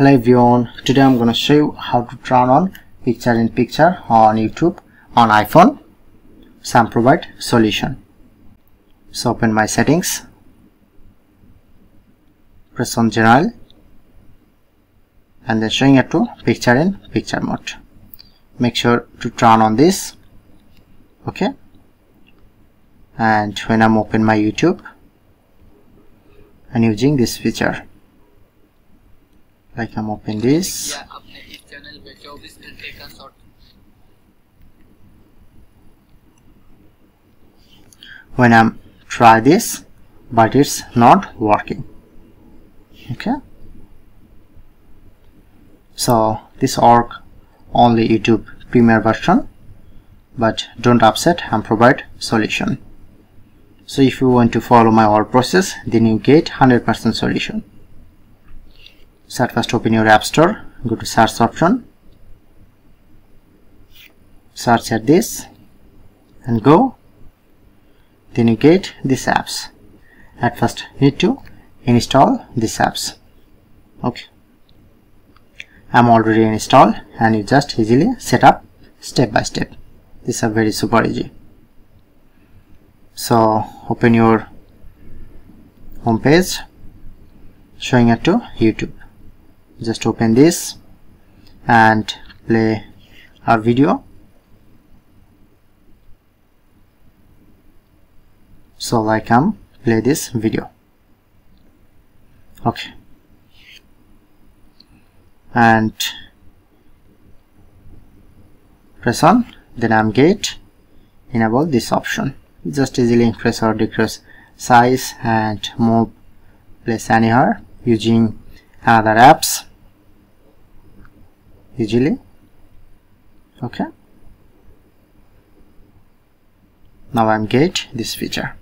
hello everyone today i'm going to show you how to turn on picture in picture on youtube on iphone. Some provide solution. So open my settings. Press on general. And then showing it to picture in picture mode. Make sure to turn on this. Okay. And when i'm open my youtube and using this feature like I'm open this. When I'm try this but it's not working. Okay. So this work only YouTube Premium version but don't upset and provide solution. So if you want to follow my all process then you get 100% solution start first open your app store. Go to search option. Search at this and go. Then you get these apps. At first need to install these apps. Okay. I'm already installed and you just easily set up step by step. These are very super easy. So open your home page showing it to YouTube just open this and play our video. So I can play this video. Okay. And press on. Then I'm get enable this option. Just easily increase or decrease size and move. Place anywhere using other apps easily? Okay. Now I'm get this feature